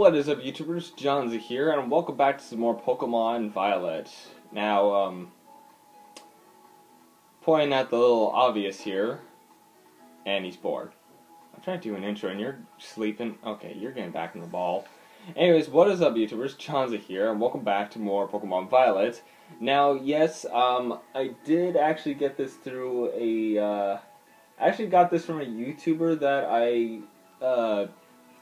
What is up, YouTubers? Johnzy here, and welcome back to some more Pokemon Violet. Now, um, pointing at the little obvious here, and he's bored. I'm trying to do an intro, and you're sleeping. Okay, you're getting back in the ball. Anyways, what is up, YouTubers? Johnzy here, and welcome back to more Pokemon Violet. Now, yes, um, I did actually get this through a, uh, I actually got this from a YouTuber that I, uh,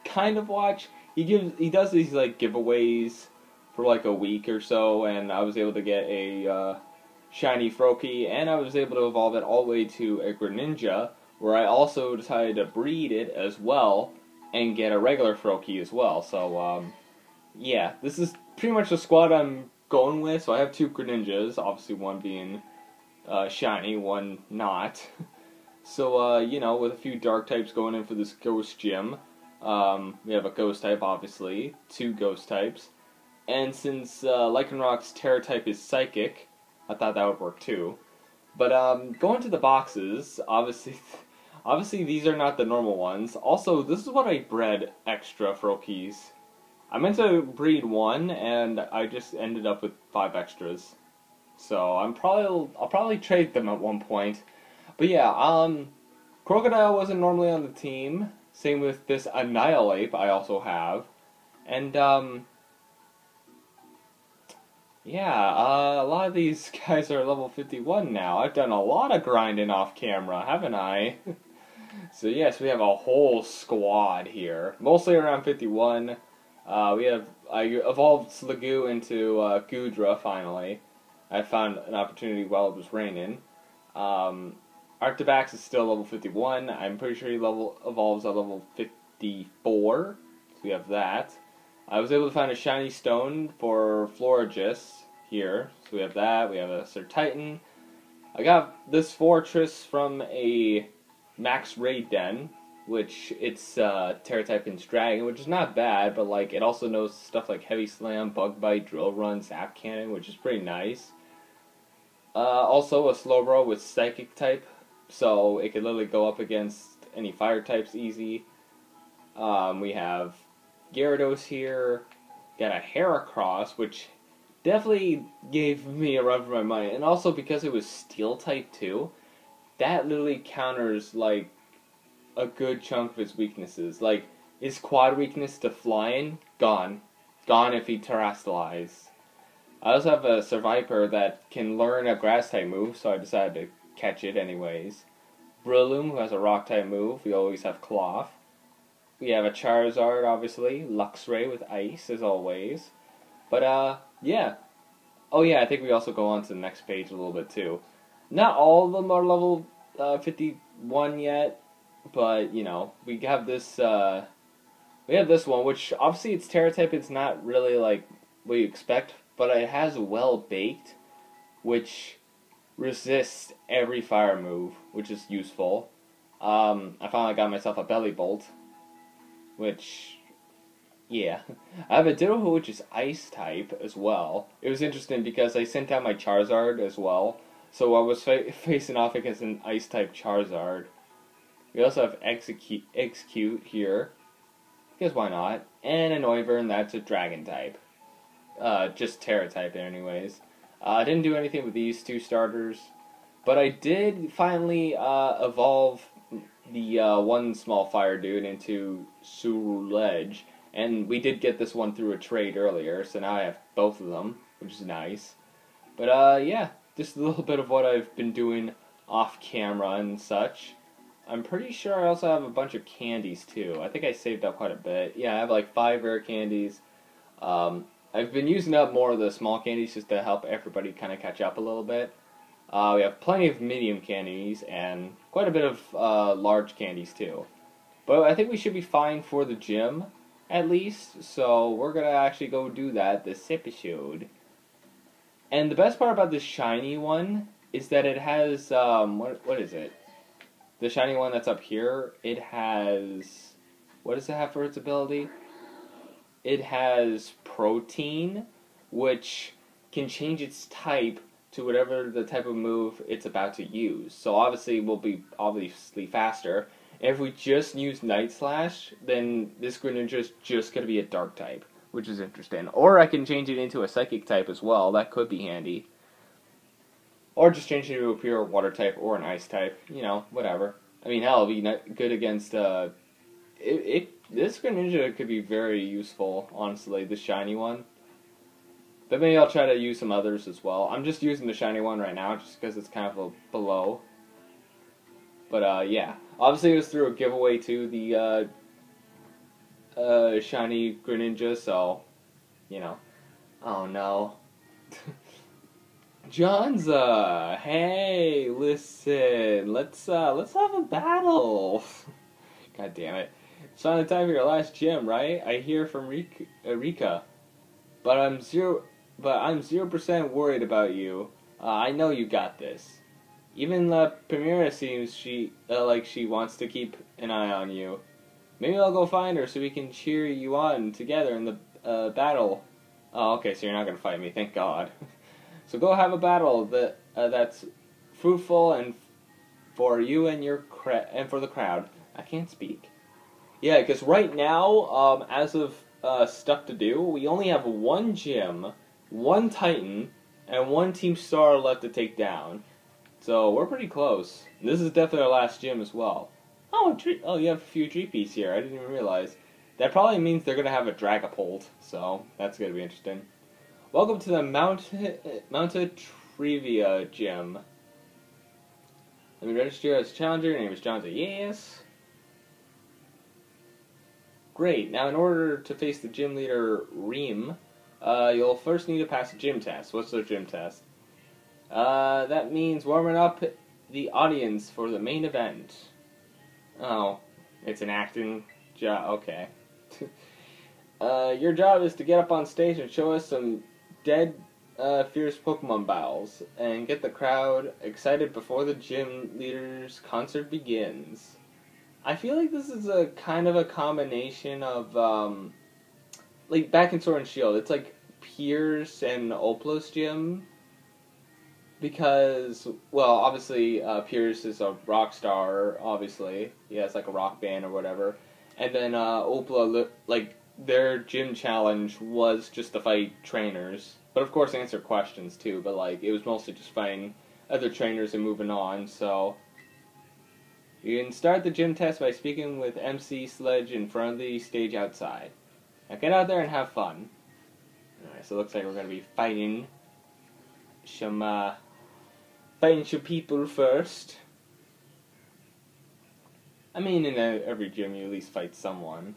kind of watch he gives he does these like giveaways for like a week or so, and I was able to get a uh, shiny Froakie, and I was able to evolve it all the way to a Greninja, where I also decided to breed it as well and get a regular Froakie as well. So um, yeah, this is pretty much the squad I'm going with. So I have two Greninjas, obviously one being uh, shiny, one not. so uh, you know, with a few dark types going in for this Ghost Gym. Um, we have a ghost type, obviously, two ghost types. And since uh, Lycanroc's Tera type is psychic, I thought that would work too. But um, going to the boxes, obviously, obviously these are not the normal ones. Also, this is what I bred extra Froakies. I meant to breed one, and I just ended up with five extras. So I'm probably I'll probably trade them at one point. But yeah, um, Krookodile wasn't normally on the team, same with this Annihilape I also have. And, um, yeah, uh, a lot of these guys are level 51 now. I've done a lot of grinding off camera, haven't I? so yes, we have a whole squad here. Mostly around 51. Uh, we have, I evolved Sliggoo into uh, Goodra finally. I found an opportunity while it was raining. Um, Arctibax is still level 51. I'm pretty sure he level evolves at level 54. So we have that. I was able to find a shiny stone for Florges here. So we have that. We have a Sir Titan. I got this Forretress from a Max Raid Den, which it's uh, in Dragon, which is not bad, but like it also knows stuff like Heavy Slam, Bug Bite, Drill Run, Zap Cannon, which is pretty nice. Uh, also a Slowbro with Psychic type, so it could literally go up against any fire types easy. Um, we have Gyarados here, got a Heracross, which definitely gave me a run for my money, and also because it was Steel type too, that literally counters like a good chunk of its weaknesses. Like his quad weakness to flying, gone, gone if he terastallizes. I also have a Seviper that can learn a grass type move, so I decided to catch it anyways. Breloom, who has a rock type move. We always have Cloth. We have a Charizard, obviously. Luxray with Ice, as always. But, uh, yeah. Oh, yeah, I think we also go on to the next page a little bit, too. Not all of them are level uh, 51 yet, but, you know, we have this, uh, we have this one, which, obviously, it's Tera type. It's not really, like, what you expect, but it has Well Baked, which resists every fire move, which is useful. Um, I finally got myself a Bellibolt, which, yeah. I have a Ditto which is Ice type as well. It was interesting because I sent out my Charizard as well, so I was fa facing off against an Ice type Charizard. We also have Exeggute, Exeggute here, because why not? And a Noivern, that's a Dragon type. Uh, just Tera type anyways. Uh, I didn't do anything with these two starters, but I did finally uh, evolve the uh, one small fire dude into Ceruledge, and we did get this one through a trade earlier, so now I have both of them, which is nice. But uh, yeah, just a little bit of what I've been doing off camera and such. I'm pretty sure I also have a bunch of candies too. I think I saved up quite a bit. Yeah, I have like five rare candies. Um, I've been using up more of the small candies just to help everybody kind of catch up a little bit. Uh, we have plenty of medium candies and quite a bit of uh, large candies too. But I think we should be fine for the gym, at least. So we're gonna actually go do that this episode. And the best part about this shiny one is that it has um, what what is it? The shiny one that's up here. It has what does it have for its ability? It has Protean, which can change its type to whatever the type of move it's about to use. So obviously will be obviously faster. if we just use Night Slash, then this Greninja is just going to be a Dark type, which is interesting. Or I can change it into a Psychic type as well. That could be handy. Or just change it to a pure Water type or an Ice type. You know, whatever. I mean, hell, it'd be good against. Uh, it, it this Greninja could be very useful, honestly. The shiny one. But maybe I'll try to use some others as well. I'm just using the shiny one right now, just because it's kind of a below. But uh, yeah, obviously it was through a giveaway to the uh, uh, shiny Greninja, so you know. Oh no. Johnzza, hey, listen, let's uh, let's have a battle. God damn it! It's on the time of your last gym, right? I hear from Rika, but I'm zero, but I'm zero percent worried about you. Uh, I know you got this. Even La Primera seems she uh, like she wants to keep an eye on you. Maybe I'll go find her so we can cheer you on together in the uh, battle. Oh, okay, so you're not gonna fight me, thank God. so go have a battle that uh, that's fruitful and for you and your and for the crowd. I can't speak. Yeah, because right now, um, as of uh, stuff to do, we only have one gym, one Titan, and one Team Star left to take down. So we're pretty close. This is definitely our last gym as well. Oh, oh, you have a few GPs here. I didn't even realize. That probably means they're gonna have a Dragapult, so that's gonna be interesting. Welcome to the Mount Mounted Trivia Gym. Let me register as challenger. Your name is Johnson. Yes. Great. Now, in order to face the gym leader, Reem, uh, you'll first need to pass a gym test. What's the gym test? Uh, that means warming up the audience for the main event. Oh, it's an acting job. Okay. uh, your job is to get up on stage and show us some dead, uh, fierce Pokemon battles and get the crowd excited before the gym leader's concert begins. I feel like this is a kind of a combination of um, like back in Sword and Shield. It's like Piers and Opal's gym because well, obviously uh, Piers is a rock star. Obviously, he has like a rock band or whatever, and then uh, Opala like their gym challenge was just to fight trainers, but of course answer questions too. But like it was mostly just fighting other trainers and moving on. So you can start the gym test by speaking with MC Sledge in front of the stage outside. Now get out there and have fun. Alright, so it looks like we're to be fighting some, uh, fighting some people first. I mean, in every gym you at least fight someone.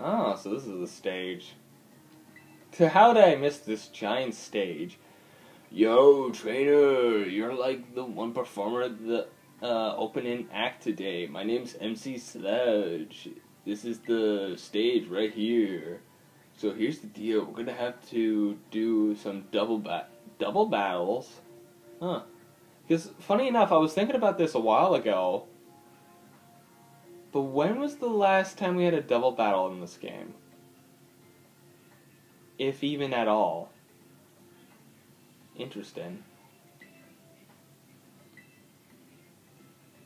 Oh, so this is the stage. So how did I miss this giant stage? Yo, trainer, you're like the one performer that uh, opening act today. My name's MC Sledge. This is the stage right here. So here's the deal. We're gonna have to do some double bat double battles, huh? Because funny enough, I was thinking about this a while ago. But when was the last time we had a double battle in this game? If even at all. Interesting.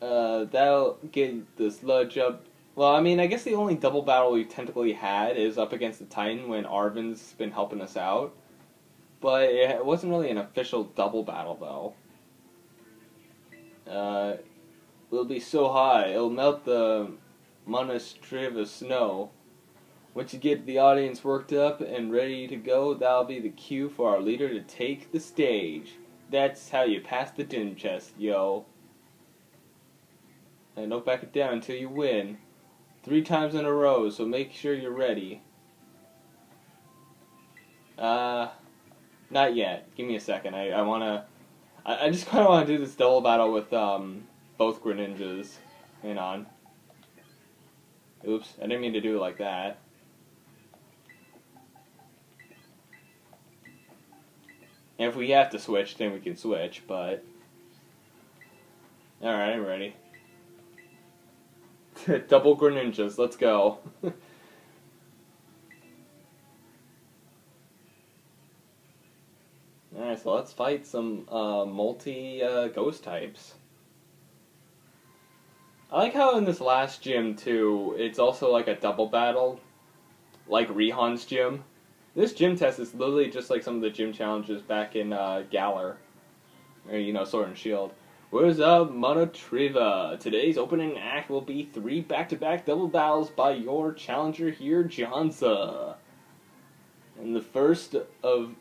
Uh, that'll get the sludge up. Well, I mean, I guess the only double battle we've technically had is up against the Titan when Arven's been helping us out. But it wasn't really an official double battle, though. Uh, it'll be so high, it'll melt the Montenevera snow. Once you get the audience worked up and ready to go, that'll be the cue for our leader to take the stage. That's how you pass the gym test, yo. And don't back it down until you win. Three times in a row, so make sure you're ready. Uh, not yet. Give me a second. I, I wanna... I, I just kinda wanna do this double battle with, um, both Greninjas. Hang on. Oops, I didn't mean to do it like that. And if we have to switch, then we can switch, but... Alright, I'm ready. Double Greninjas, let's go. Alright, so let's fight some uh, multi uh, ghost types. I like how in this last gym too, it's also like a double battle, like Raihan's gym. This gym test is literally just like some of the gym challenges back in uh, Galar, or you know, Sword and Shield. Where's up, Montenevera? Today's opening act will be three back-to-back double battles by your challenger here, Johnzza. And the first of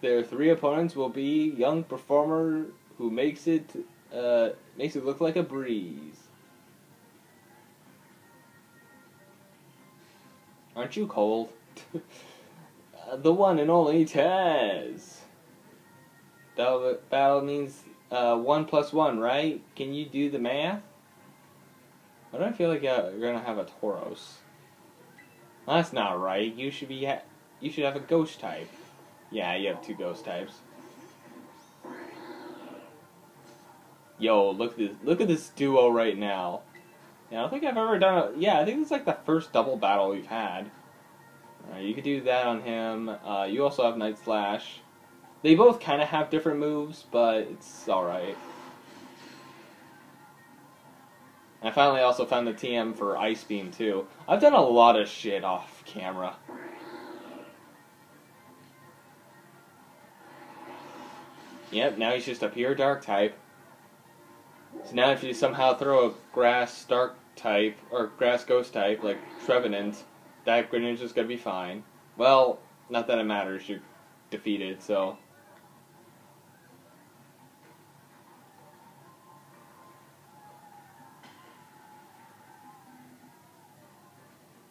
their three opponents will be young performer who makes it uh, makes it look like a breeze. Aren't you cold? the one and only Taz. Battle, battle means uh, one plus one, right? Can you do the math? I feel like uh, you're gonna have a Tauros? That's not right. You should be. You should have a ghost type. Yeah, you have two ghost types. Yo, look at this! Look at this duo right now. Yeah, I don't think I've ever done a. Yeah, I think it's like the first double battle we've had. you could do that on him. Uh, you also have Night Slash. They both kind of have different moves, but it's alright. I finally also found the TM for Ice Beam too. I've done a lot of shit off camera. Yep, now he's just a pure dark type. So now if you somehow throw a grass dark type, or grass ghost type, like Trevenant, that Greninja's gonna be fine. Well, not that it matters, you're defeated, so...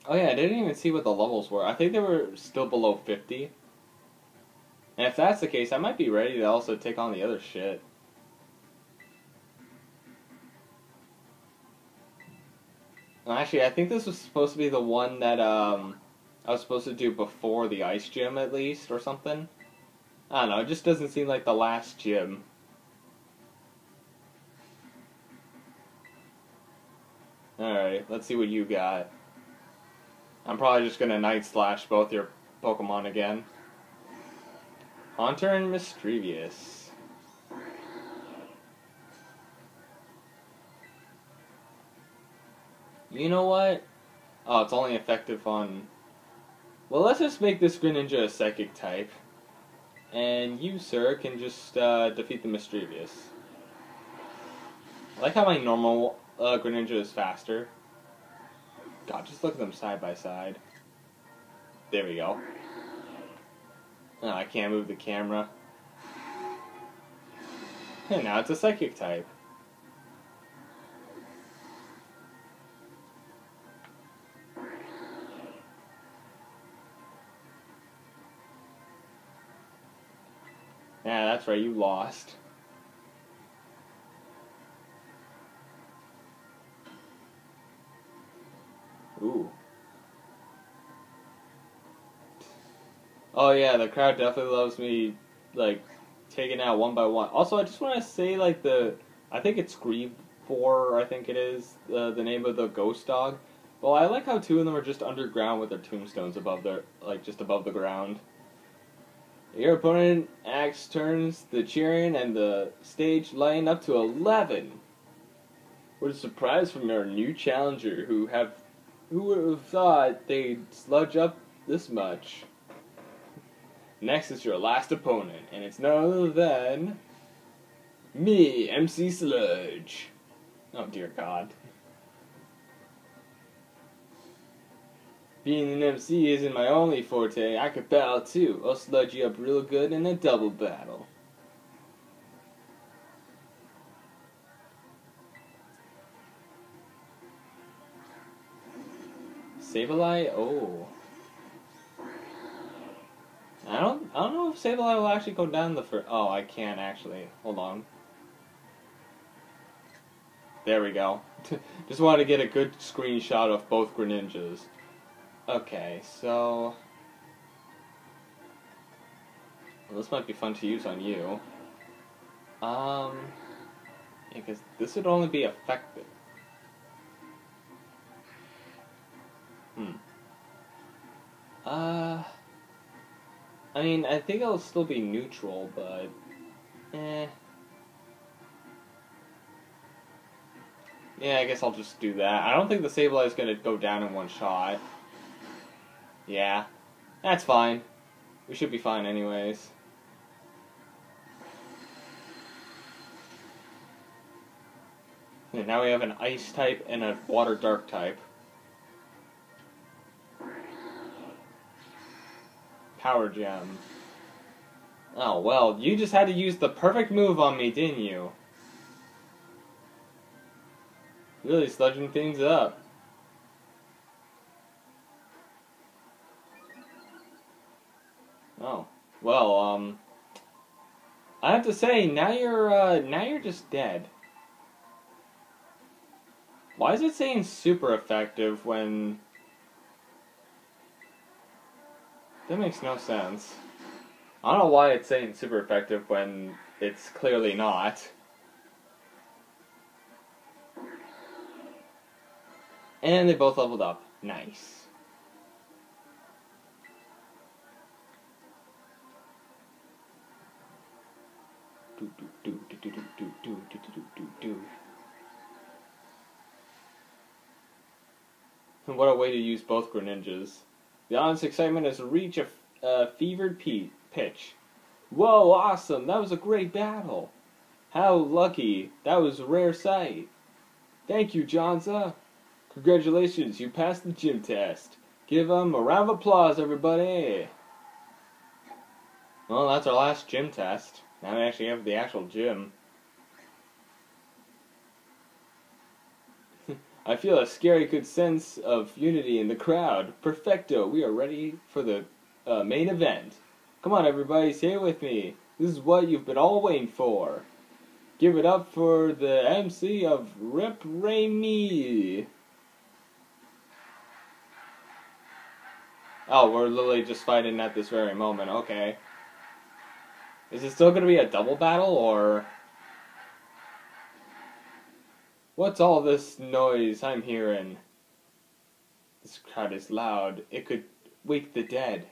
Oh yeah, I didn't even see what the levels were. I think they were still below 50. And if that's the case, I might be ready to also take on the other shit. Actually, I think this was supposed to be the one that um, I was supposed to do before the ice gym, at least, or something. I don't know, it just doesn't seem like the last gym. Alright, let's see what you got. I'm probably just gonna Night Slash both your Pokemon again. Haunter and Mismagius. You know what? Oh, it's only effective on... Well, let's just make this Greninja a Psychic type. And you, sir, can just uh, defeat the Mismagius. I like how my normal uh, Greninja is faster. God, just look at them side by side. There we go. Oh, I can't move the camera. And now it's a psychic type. Yeah, that's right, you lost. Oh yeah, the crowd definitely loves me, like, taking out one by one. Also, I just want to say, like, the, I think it's Greavard, I think it is, the, the name of the ghost dog. Well, I like how two of them are just underground with their tombstones above their, like, just above the ground. Your opponent acts turns the cheering and the stage line up to 11. What a surprise from our new challenger who have who would have thought they'd sludge up this much? Next is your last opponent, and it's none other than me, MC Sludge. Oh dear God. Being an MC isn't my only forte. I could battle too. I'll sludge you up real good in a double battle. Sableye? Oh. I don't I don't know if Sableye will actually go down the first... Oh, I can't actually. Hold on. There we go. Just wanted to get a good screenshot of both Greninjas. Okay, so... Well, this might be fun to use on you. Um... Because yeah, this would only be effective. Hmm. Uh. I mean, I think I'll still be neutral, but. Eh. Yeah, I guess I'll just do that. I don't think the Sableye is gonna go down in one shot. Yeah, that's fine. We should be fine anyways. Now we have an ice type and a water dark type. Power gem. Oh, well, you just had to use the perfect move on me, didn't you? Really sludging things up. Oh. Well, um... I have to say, now you're, uh, now you're just dead. Why is it saying super effective when... That makes no sense. I don't know why it's saying super effective when it's clearly not. And they both leveled up. Nice. And what a way to use both Greninjas. The audience excitement has reached a uh, fevered pe pitch. Whoa, awesome! That was a great battle! How lucky! That was a rare sight! Thank you, Johnzza! Congratulations, you passed the gym test. Give them a round of applause, everybody! Well, that's our last gym test. Now we actually have the actual gym. I feel a scary good sense of unity in the crowd. Perfecto, we are ready for the uh, main event. Come on, everybody, it with me. This is what you've been all waiting for. Give it up for the MC of Rip Remy. Oh, we're literally just fighting at this very moment. Okay. Is it still going to be a double battle, or... What's all this noise I'm hearing? This crowd is loud. It could wake the dead.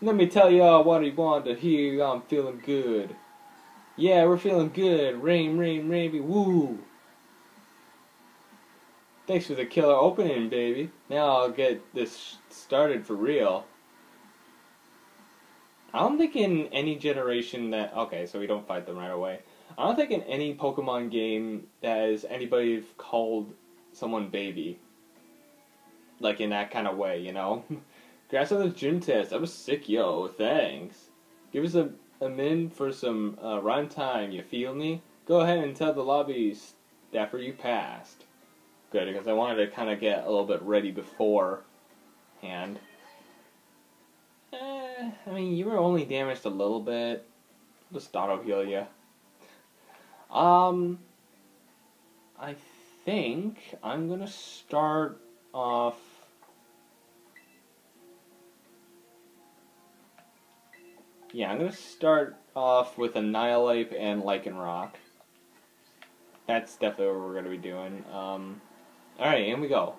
Let me tell y'all what he wanted to hear. I'm feeling good. Yeah, we're feeling good. Rain, rain, rain, woo. Thanks for the killer opening, baby. Now I'll get this started for real. I don't think in any generation that okay, so we don't fight them right away. I don't think in any Pokemon game that has anybody called someone baby. Like in that kind of way, you know? Congrats on the gym test. That was sick, yo. Thanks. Give us a, a min for some uh, run time, you feel me? Go ahead and tell the lobby staffer you passed. Good, because I wanted to kind of get a little bit ready beforehand. I mean, you were only damaged a little bit. Just auto heal you. Um, I think I'm gonna start off. Yeah, I'm gonna start off with Annihilape and Lycanroc. That's definitely what we're gonna be doing. Um, all right, in we go.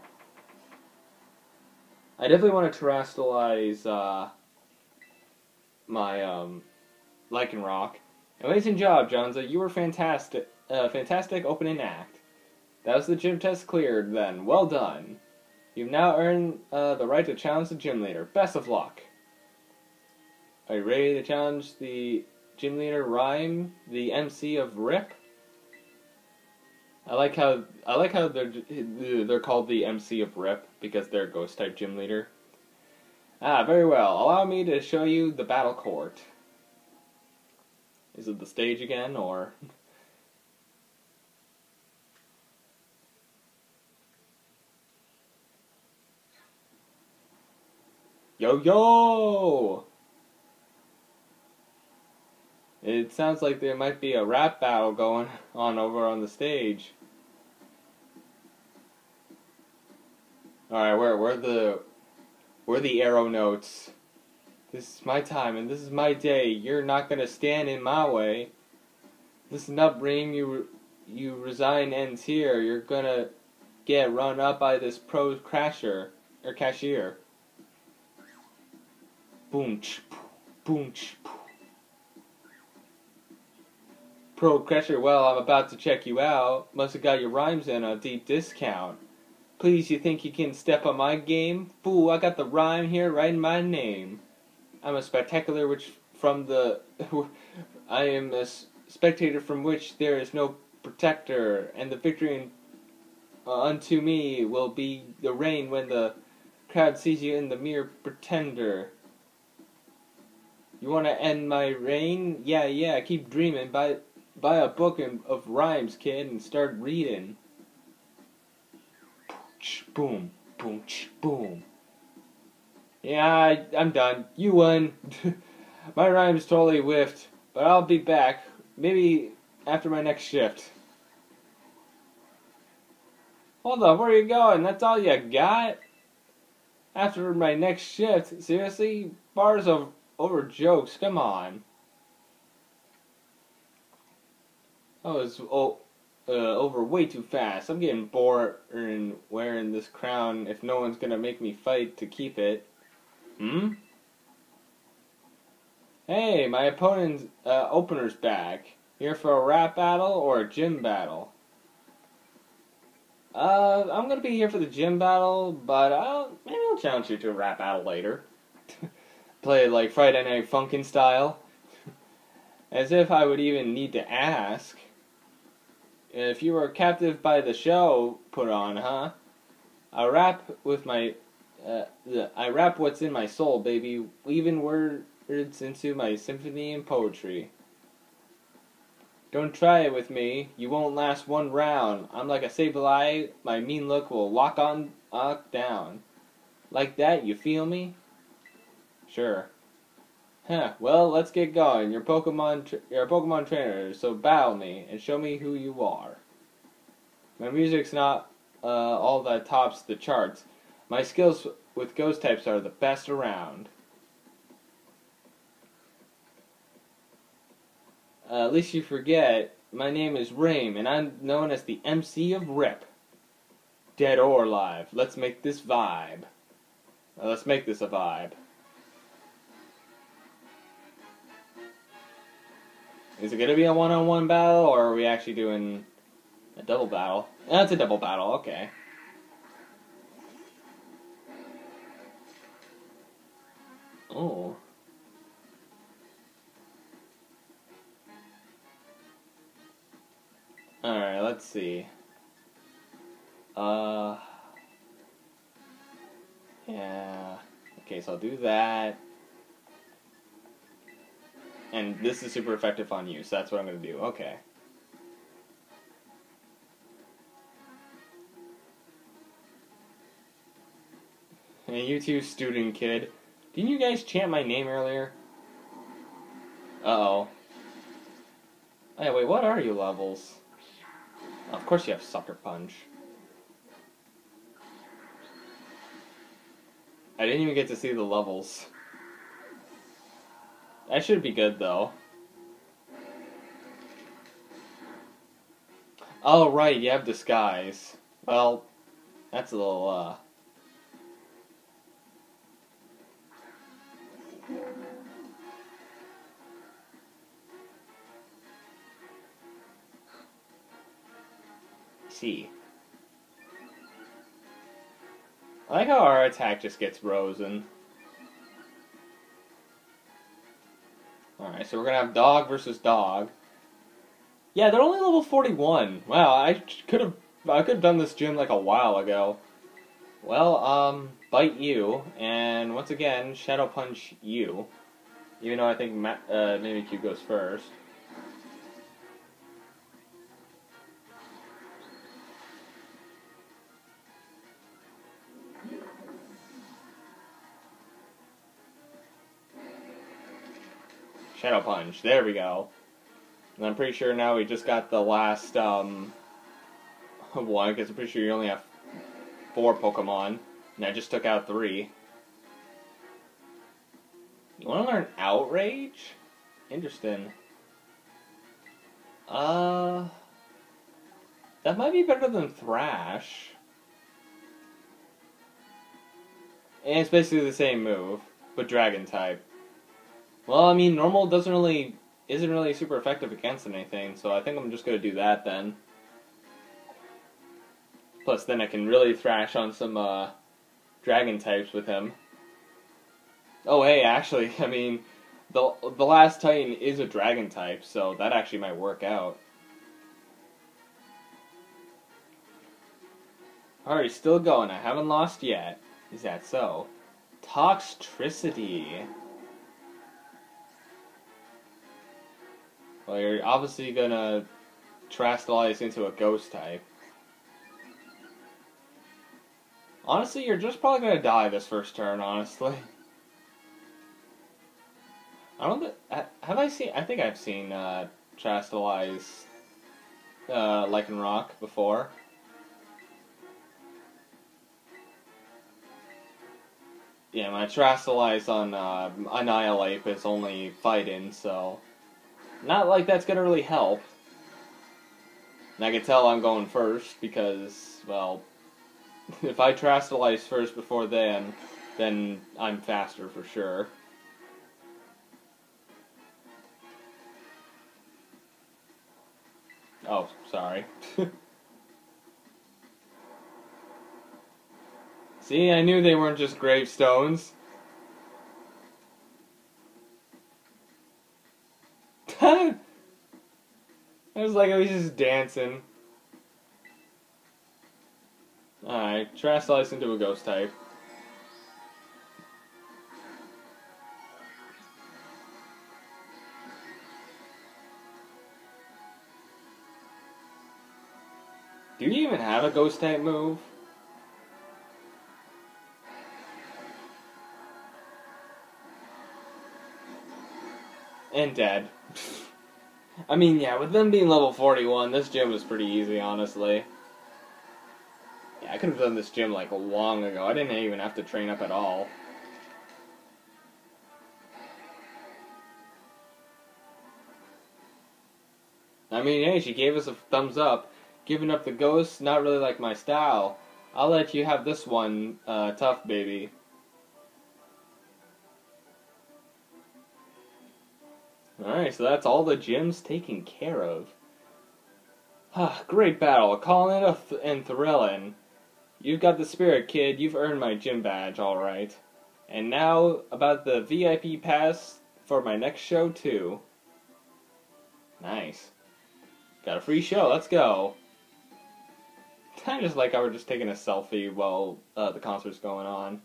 I definitely want to terrestrialize uh, my um, Lycanroc. Amazing job, Johnzza. You were fantastic. Uh, fantastic opening act. That was the gym test cleared, then. Well done. You've now earned uh, the right to challenge the gym leader. Best of luck. Are you ready to challenge the gym leader, Ryme, the MC of RIP? I like how I like how they're they're called the MC of RIP because they're a ghost type gym leader. Ah, very well. Allow me to show you the battle court. Is it the stage again, or... Yo yo! It sounds like there might be a rap battle going on over on the stage. Alright, where where the where the arrow notes? This is my time and this is my day. You're not gonna stand in my way. Listen up, Reem. You you resign ends here. You're gonna get run up by this pro crasher or cashier. Boom, boom, Pro Crusher, well, I'm about to check you out. Must have got your rhymes in a deep discount. Please, you think you can step on my game? Fool, I got the rhyme here right in my name. I'm a spectacular which from the... I am a spectator from which there is no protector, and the victory uh, unto me will be the reign when the crowd sees you in the mere pretender. You want to end my reign? Yeah, yeah, keep dreaming. Buy, buy a book of rhymes, kid, and start reading. Boom, boom, boom. Yeah, I, I'm done. You won. my rhyme's totally whiffed, but I'll be back. Maybe after my next shift. Hold up, where are you going? That's all you got? After my next shift? Seriously? Bars of over jokes, come on. I was oh, oh uh, over way too fast. I'm getting bored in wearing this crown if no one's gonna make me fight to keep it. Hmm? Hey, my opponent's uh, opener's back. Here for a rap battle or a gym battle? Uh, I'm gonna be here for the gym battle, but I'll, maybe I'll challenge you to a rap battle later. Play like Friday Night Funkin' style. As if I would even need to ask. If you were captive by the show put on, huh? I rap with my, uh, I rap what's in my soul, baby, weaving words into my symphony and poetry. Don't try it with me. You won't last one round. I'm like a Sableye. My mean look will lock on lock down. Like that, you feel me? Sure. Huh, well, let's get going. You're Pokemon you're a Pokemon trainer, so battle me and show me who you are. My music's not uh, all that tops the charts. My skills with ghost types are the best around. Uh, at least you forget, my name is Ryme, and I'm known as the MC of Rip. Dead or alive, let's make this vibe. Uh, let's make this a vibe. Is it gonna be a one-on-one -on -one battle, or are we actually doing a double battle? That's a double battle, okay. Oh. Alright, let's see. Uh... Yeah... Okay, so I'll do that. And this is super effective on you, so that's what I'm going to do. Okay. Hey, you two, student kid. Didn't you guys chant my name earlier? Uh-oh. Hey, wait, what are you levels? Of course you have Sucker Punch. I didn't even get to see the levels. That should be good, though. Oh, right, you have Disguise. Well, that's a little, uh... See. I like how our attack just gets frozen. Alright, so we're gonna have dog versus dog. Yeah, they're only level 41. Wow, I could have I could have done this gym like a while ago. Well, um, bite you, and once again, shadow punch you. Even though I think Ma uh, Mimikyu goes first. Shadow Punch. There we go. And I'm pretty sure now we just got the last um, one, because I'm pretty sure you only have four Pokemon, and I just took out three. You want to learn Outrage? Interesting. Uh, that might be better than Thrash. And it's basically the same move, but Dragon type. Well, I mean, normal doesn't really isn't really super effective against anything, so I think I'm just gonna do that then. Plus, then I can really thrash on some uh, dragon types with him. Oh, hey, actually, I mean, the the last Titan is a dragon type, so that actually might work out. Alright, still going. I haven't lost yet. Is that so? Toxtricity. Well, you're obviously gonna Terastallize into a ghost type. Honestly, you're just probably gonna die this first turn, honestly. I don't think, have I seen, I think I've seen, uh, Terastallize, uh, Lycanroc before. Yeah, my Terastallize on, uh, Annihilape is only fighting, so, not like that's gonna really help. And I can tell I'm going first because, well, if I Terastallize first before then, then I'm faster for sure. Oh, sorry. See, I knew they weren't just gravestones. I was like, oh, I was just dancing. Alright, Terastallize into a ghost type. Do you even have a ghost type move? And dead. I mean, yeah, with them being level 41, this gym was pretty easy, honestly. Yeah, I could have done this gym like long ago. I didn't even have to train up at all. I mean, hey, she gave us a thumbs up. Giving up the ghost, not really like my style. I'll let you have this one, uh, tough baby. Alright, so that's all the gyms taken care of. Ah, great battle. Calling it th and thrilling. You've got the spirit, kid. You've earned my gym badge, alright. And now, about the VIP pass for my next show, too. Nice. Got a free show, let's go. Kind of just like I were just taking a selfie while uh, the concert's going on.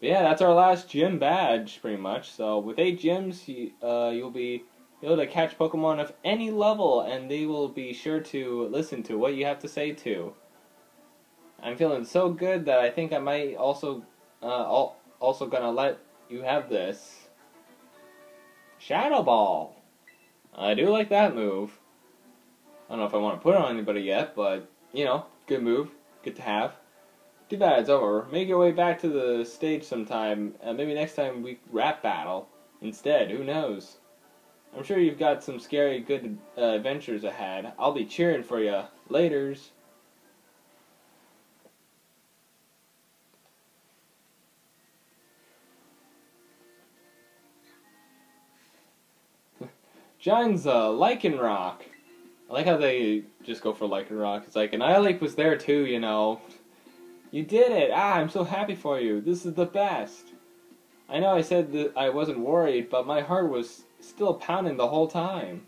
But yeah, that's our last gym badge, pretty much. So with eight gyms, you, uh, you'll be able to catch Pokemon of any level, and they will be sure to listen to what you have to say to. I'm feeling so good that I think I might also, uh, also gonna let you have this. Shadow Ball. I do like that move. I don't know if I want to put it on anybody yet, but, you know, good move. Good to have. Too bad it's over. Make your way back to the stage sometime. Maybe next time we rap battle instead. Who knows? I'm sure you've got some scary good uh, adventures ahead. I'll be cheering for you. Laters. John's uh, rock. I like how they just go for Lycanroc. It's like, and Annihilape was there too, you know. You did it! Ah, I'm so happy for you. This is the best. I know I said that I wasn't worried, but my heart was still pounding the whole time.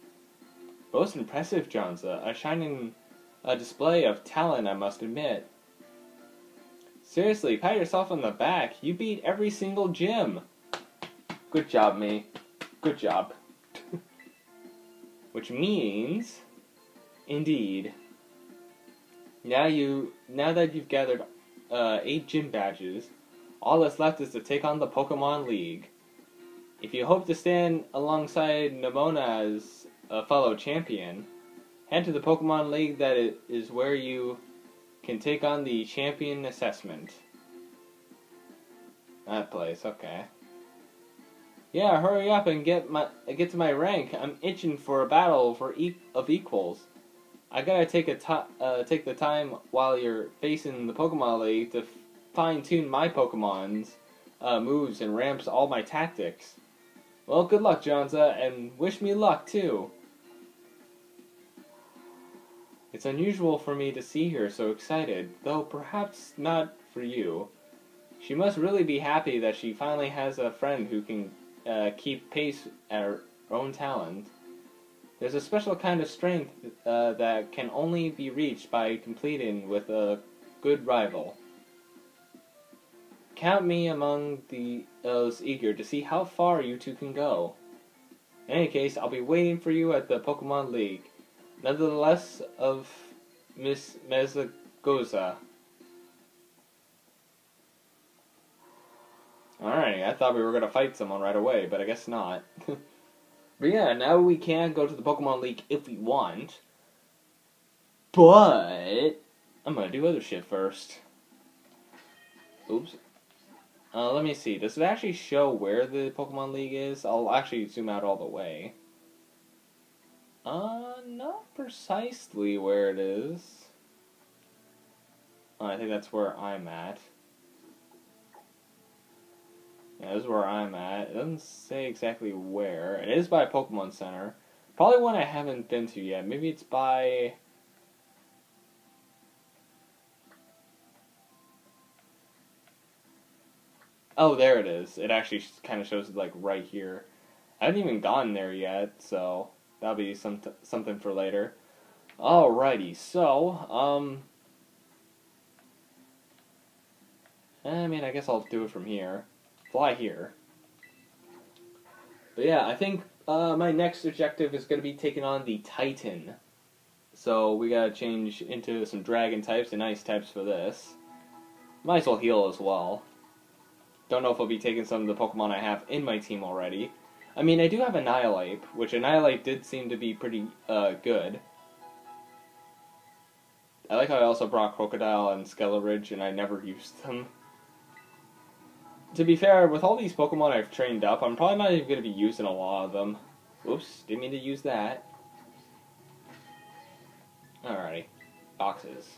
Most impressive, Johnzza. A shining a display of talent, I must admit. Seriously, pat yourself on the back. You beat every single gym. Good job, me. Good job. Which means, indeed, now you now that you've gathered uh, eight gym badges, all that's left is to take on the Pokemon League. If you hope to stand alongside Nemona as a fellow champion, head to the Pokemon League that is where you can take on the champion assessment. That place, okay. Yeah, hurry up and get my get to my rank. I'm itching for a battle for e of equals. I gotta take a uh, take the time while you're facing the Pokemon League to fine tune my Pokemon's uh, moves and ramps all my tactics. Well, good luck, Johnzza, and wish me luck, too. It's unusual for me to see her so excited, though perhaps not for you. She must really be happy that she finally has a friend who can uh, keep pace at her own talent. There's a special kind of strength uh, that can only be reached by completing with a good rival. Count me among the those eager to see how far you two can go. In any case, I'll be waiting for you at the Pokemon League. Nonetheless, of Miss Mesagoza. Alright, I thought we were gonna fight someone right away, but I guess not. but yeah, now we can go to the Pokemon League if we want. But I'm gonna do other shit first. Oops. Uh, let me see. Does it actually show where the Pokemon League is? I'll actually zoom out all the way. Uh, not precisely where it is. Oh, I think that's where I'm at. Yeah, this is where I'm at. It doesn't say exactly where. It is by Pokemon Center. Probably one I haven't been to yet. Maybe it's by... Oh, there it is. It actually kind of shows like right here. I haven't even gotten there yet, so that'll be some something for later. Alrighty, so um, I mean, I guess I'll do it from here. Fly here. But yeah, I think uh, my next objective is going to be taking on the Titan. So we gotta change into some dragon types and ice types for this. Might as well heal as well. Don't know if I'll be taking some of the Pokemon I have in my team already. I mean, I do have Annihilape, which Annihilape did seem to be pretty uh, good. I like how I also brought Krookodile and Skeledirge, and I never used them. To be fair, with all these Pokemon I've trained up, I'm probably not even going to be using a lot of them. Oops, didn't mean to use that. Alrighty. Boxes.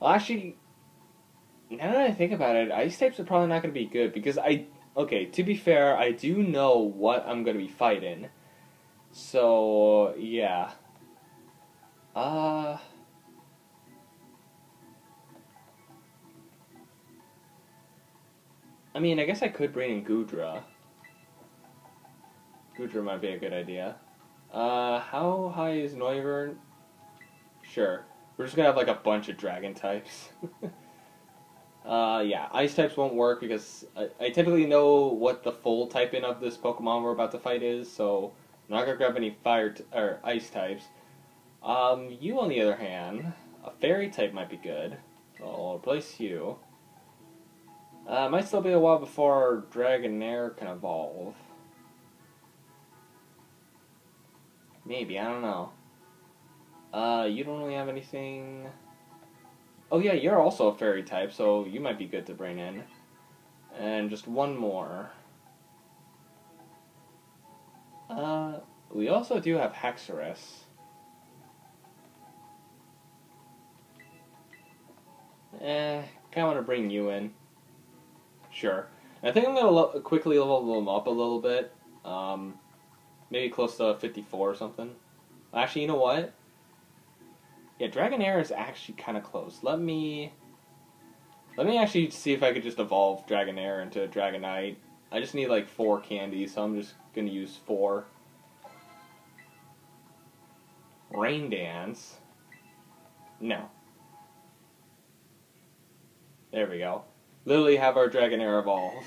Well, actually, now that I think about it, ice types are probably not going to be good because I. Okay, to be fair, I do know what I'm going to be fighting. So, yeah. Uh. I mean, I guess I could bring in Goodra. Goodra might be a good idea. Uh, how high is Noivern? Sure. We're just gonna have like a bunch of dragon types. Uh, yeah, ice types won't work because I, I typically know what the full typing of this Pokemon we're about to fight is, so I'm not gonna grab any fire or ice types. Um, you on the other hand, a fairy type might be good. So I'll replace you. Uh, might still be a while before Dragonair can evolve. Maybe, I don't know. Uh, you don't really have anything... Oh yeah, you're also a fairy type, so you might be good to bring in. And just one more. Uh, we also do have Haxorus. Eh, kind of want to bring you in. Sure. I think I'm to quickly level them up a little bit. Um, maybe close to 54 or something. Actually, you know what? Yeah, Dragonair is actually kind of close. Let me... Let me actually see if I could just evolve Dragonair into Dragonite. I just need like four candies, so I'm just going to use four. Rain Dance. No. There we go. Literally have our Dragonair evolve.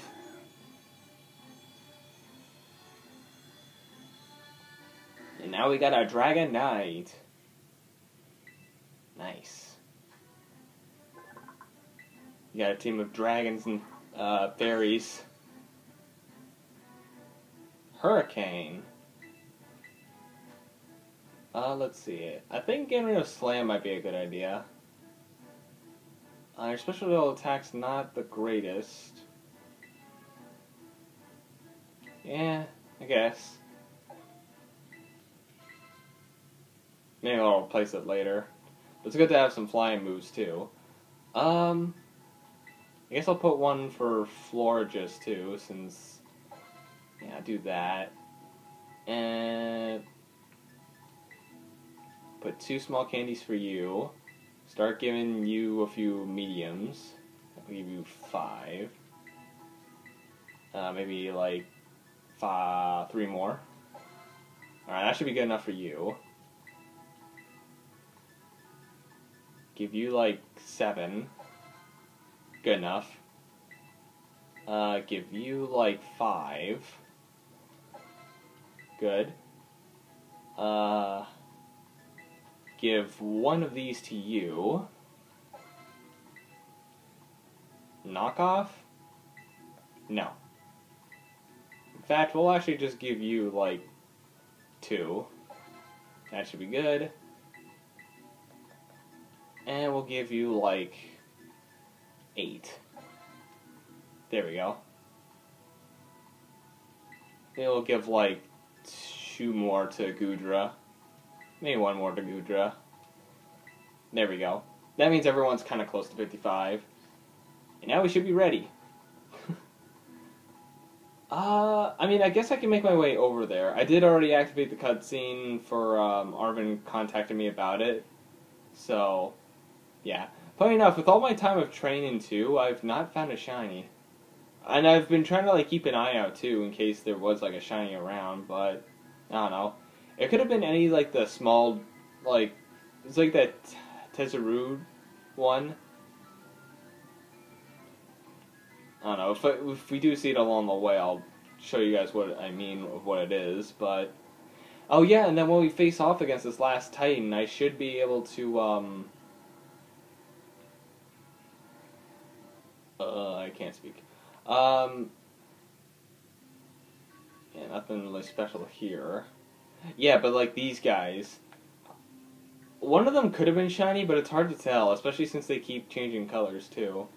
And now we got our Dragonite. Nice. You got a team of dragons and uh, fairies. Hurricane. Uh, let's see. I think getting rid of Slam might be a good idea. Uh, your special level attack's not the greatest. Yeah, I guess. Maybe I'll replace it later. It's good to have some flying moves too. Um, I guess I'll put one for Florges too, since Yeah, do that. And put two small candies for you. Start giving you a few mediums. I'll give you five. Uh, maybe like five, three more. Alright, that should be good enough for you. Give you like seven. Good enough. Uh, give you like five. Good. Uh, give one of these to you. Knockoff? No. In fact, we'll actually just give you like two. That should be good. And we'll give you like eight. There we go. It'll give like two more to Goodra. Maybe one more to Goodra. There we go. That means everyone's kind of close to 55. And now we should be ready. uh, I mean, I guess I can make my way over there. I did already activate the cutscene for um, Arven contacting me about it. So, yeah. Funny enough, with all my time of training too, I've not found a shiny. And I've been trying to like keep an eye out too in case there was like a shiny around, but I don't know. It could have been any like the small, like it's like that Tesserud one. I don't know if I, if we do see it along the way, I'll show you guys what I mean of what it is. But oh yeah, and then when we face off against this last Titan, I should be able to um. Uh, I can't speak. Um, yeah, nothing really special here. Yeah, but like these guys, one of them could have been shiny, but it's hard to tell, especially since they keep changing colors too.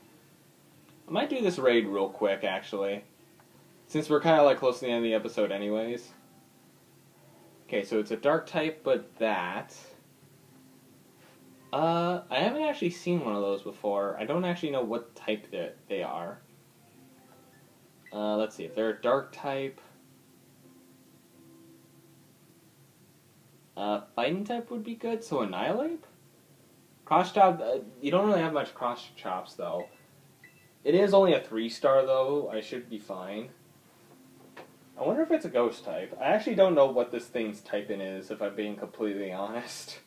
I might do this raid real quick, actually, since we're kind of like close to the end of the episode, anyways. Okay, so it's a dark type, but that. Uh, I haven't actually seen one of those before. I don't actually know what type that they are. Uh, let's see if they're a dark type. Uh, fighting type would be good. So Annihilape. Cross chop. Uh, you don't really have much cross chops though. It is only a three star though. I should be fine. I wonder if it's a ghost type. I actually don't know what this thing's typing is. If I'm being completely honest,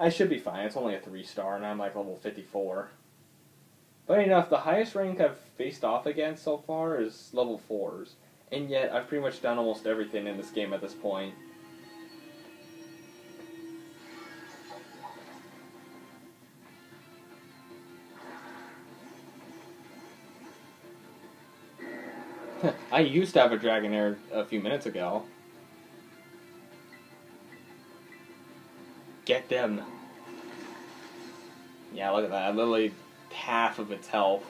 I should be fine. It's only a three star, and I'm like level fifty four. But enough, the highest rank I've faced off against so far is level 4s. And yet, I've pretty much done almost everything in this game at this point. I used to have a Dragonair a few minutes ago. Get them. Yeah, look at that. Literally half of its health.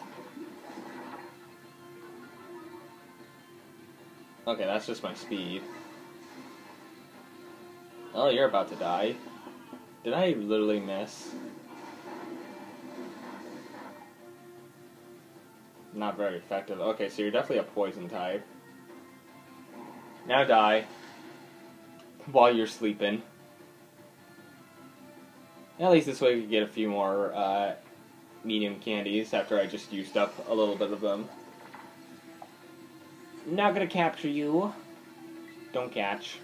Okay, that's just my speed. Oh, you're about to die. Did I literally miss? Not very effective. Okay, so you're definitely a poison type. Now die. While you're sleeping. At least this way we can get a few more uh, medium candies after I just used up a little bit of them. Not gonna capture you. Don't catch.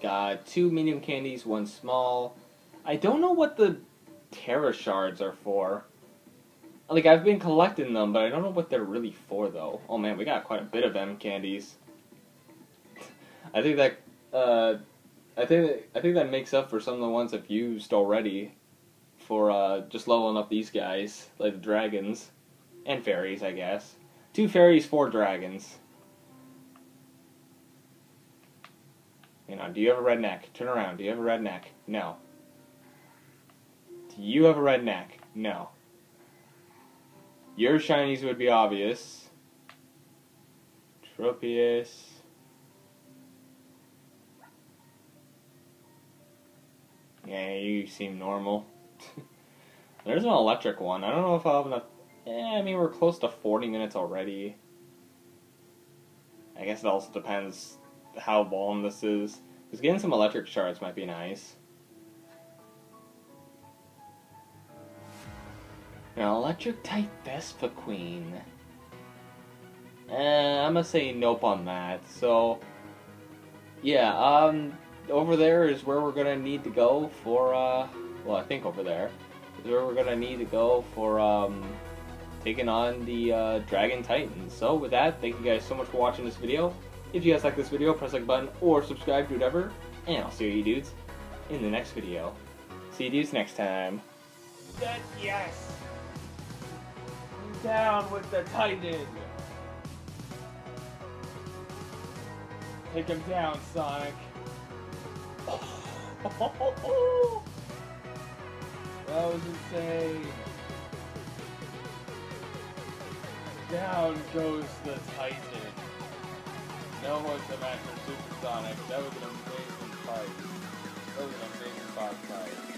Got two medium candies, one small. I don't know what the Tera shards are for. Like, I've been collecting them, but I don't know what they're really for, though. Oh man, we got quite a bit of M candies. I think that, uh, I think I think that makes up for some of the ones I've used already for uh, just leveling up these guys, like the dragons and fairies, I guess. Two fairies, four dragons. You know, do you have a red neck? Turn around. Do you have a red neck? No. Do you have a red neck? No. Your shinies would be obvious. Tropius. Yeah, you seem normal. There's an electric one. I don't know if I'll have enough Eh, I mean, we're close to 40 minutes already. I guess it also depends how long this is. Because getting some electric shards might be nice. An electric type Vespiquen. Eh, I'm gonna say nope on that. So, yeah, um, over there is where we're gonna need to go for, uh, well, I think over there is where we're gonna need to go for, um, taking on the, uh, Dragon Titans. So, with that, thank you guys so much for watching this video. If you guys like this video, press like button or subscribe to whatever, and I'll see you dudes in the next video. See you dudes next time. Yes! Down with the Titan! Take him down, Sonic. Oh, that was insane. Down goes the Titan. No one to match for Supersonic. That was an amazing fight. That was an amazing boss fight.